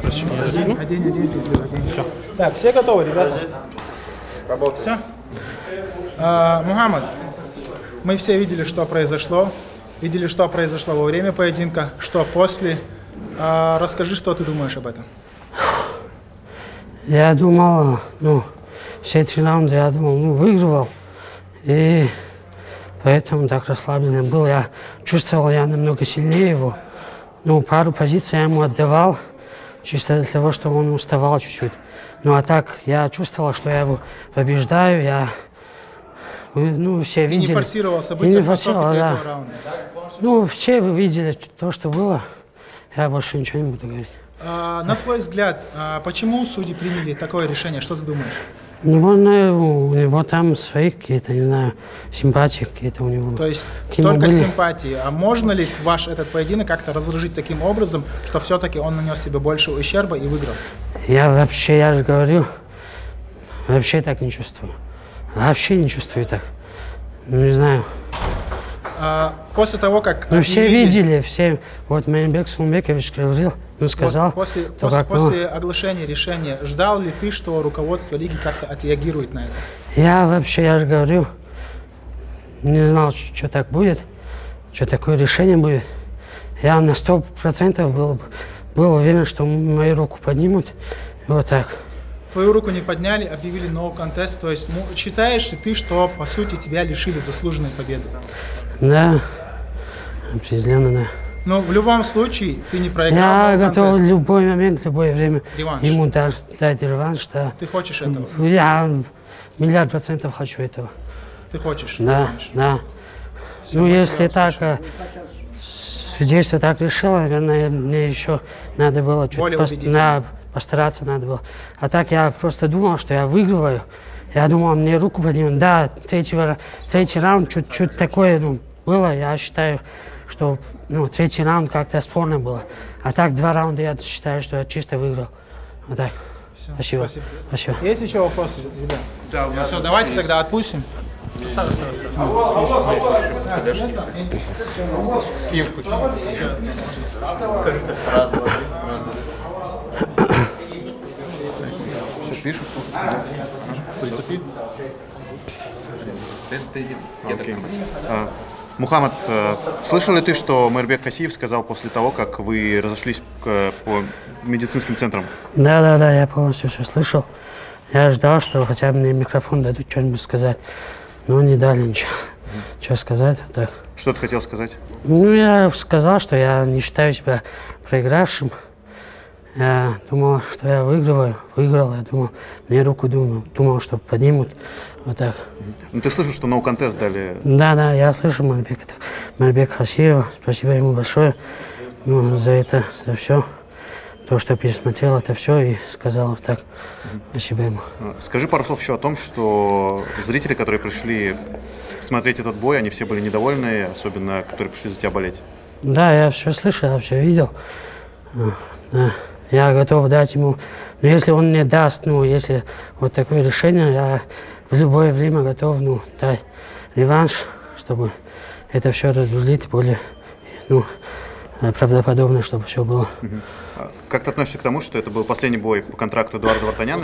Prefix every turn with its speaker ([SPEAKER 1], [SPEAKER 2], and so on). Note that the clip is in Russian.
[SPEAKER 1] прошу прощения.
[SPEAKER 2] Один, один, один, один. Так, все готовы, ребята? Все? А, Мухаммад, мы все видели, что произошло. Видели, что произошло во время поединка, что после. А, расскажи, что ты думаешь об этом.
[SPEAKER 3] Я думал, ну, все три раунда я думал, ну, выигрывал. И поэтому так расслабленно был. Я чувствовал, я намного сильнее его. Ну, пару позиций я ему отдавал, чисто для того, чтобы он уставал чуть-чуть. Ну, а так, я чувствовал, что я его побеждаю, я... вы, Ну, все
[SPEAKER 2] Ты не
[SPEAKER 3] видели.
[SPEAKER 2] форсировал
[SPEAKER 3] И
[SPEAKER 2] события
[SPEAKER 3] не
[SPEAKER 2] в концовке
[SPEAKER 3] форсировал, да.
[SPEAKER 2] раунда.
[SPEAKER 3] Ну, все вы видели то, что было. Я больше ничего не буду говорить.
[SPEAKER 2] А, на твой взгляд, а, почему судьи приняли такое решение? Что ты думаешь?
[SPEAKER 3] Ну, он, э, у него там свои какие-то, не знаю, симпатии какие-то у него.
[SPEAKER 2] То есть
[SPEAKER 3] К нему
[SPEAKER 2] только
[SPEAKER 3] были.
[SPEAKER 2] симпатии. А можно ли ваш этот поединок как-то разоружить таким образом, что все-таки он нанес тебе больше ущерба и выиграл?
[SPEAKER 3] Я вообще, я же говорю, вообще так не чувствую. Вообще не чувствую так. Ну, не знаю.
[SPEAKER 2] А, после того, как
[SPEAKER 3] Ну, все видели, все. Вот Мейнбек Сулмбекович говорил, ну, сказал.
[SPEAKER 2] Вот после, после,
[SPEAKER 3] ну,
[SPEAKER 2] после оглашения решения, ждал ли ты, что руководство лиги как-то отреагирует на это?
[SPEAKER 3] Я вообще, я же говорю, не знал, что так будет, что такое решение будет. Я на сто процентов был, был уверен, что мою руку поднимут. Вот так.
[SPEAKER 2] Твою руку не подняли, объявили no contest. То есть, ну, считаешь ли ты, что, по сути, тебя лишили заслуженной победы?
[SPEAKER 3] Да, определенно, да.
[SPEAKER 2] Но в любом случае, ты не проиграл
[SPEAKER 3] Я готов в любой момент, в любое время
[SPEAKER 2] Реванш.
[SPEAKER 3] ему дать, дать реванш, да.
[SPEAKER 2] Ты хочешь этого?
[SPEAKER 3] Я миллиард процентов хочу этого.
[SPEAKER 2] Ты хочешь
[SPEAKER 3] Да,
[SPEAKER 2] реванш?
[SPEAKER 3] да.
[SPEAKER 2] Всё,
[SPEAKER 3] ну, если так, судейство так решило, наверное, мне еще надо было чуть
[SPEAKER 2] Более
[SPEAKER 3] пос-
[SPEAKER 2] убедительно.
[SPEAKER 3] да, постараться надо было. А так я просто думал, что я выигрываю. Я думал, мне руку поднимут. Да, третий, третий раунд чуть-чуть такое ну, было. Я считаю, что ну, третий раунд как-то спорно было. А так два раунда я считаю, что я чисто выиграл. Вот так.
[SPEAKER 2] Всё,
[SPEAKER 3] Спасибо.
[SPEAKER 2] спасибо.
[SPEAKER 3] Спасибо.
[SPEAKER 2] Есть еще вопросы, ребят? Все, давайте тогда отпустим.
[SPEAKER 4] Все пишут? Прицепи. Окей. А, Мухаммад, э, слышал ли ты, что Мэрбек Хасиев сказал после того, как вы разошлись к- по медицинским центрам?
[SPEAKER 3] Да, да, да, я полностью все слышал. Я ждал, что хотя бы мне микрофон дадут что-нибудь сказать. Но не дали ничего. Что сказать? Так.
[SPEAKER 4] Что ты хотел сказать?
[SPEAKER 3] Ну, я сказал, что я не считаю себя проигравшим. Я думал, что я выигрываю. Выиграл, я думал, мне руку думал, думал, что поднимут. Вот так.
[SPEAKER 4] Ну, ты слышал, что contest дали?
[SPEAKER 3] Да, да, я слышу Мальбек, Мальбек Хасиева. Спасибо ему большое ну, за это, за все. То, что пересмотрел это все и сказал вот так. Спасибо ему.
[SPEAKER 4] А, Скажи пару слов еще о том, что зрители, которые пришли смотреть этот бой, они все были недовольны, особенно которые пришли за тебя болеть.
[SPEAKER 3] Да, я все слышал, я все видел. А, да. Я готов дать ему, но если он мне даст, ну, если вот такое решение, я в любое время готов, ну, дать реванш, чтобы это все разрулить более, ну, правдоподобно, чтобы все было.
[SPEAKER 4] А Как ты относишься к тому, что это был последний бой по контракту Эдуарда Вартаняна,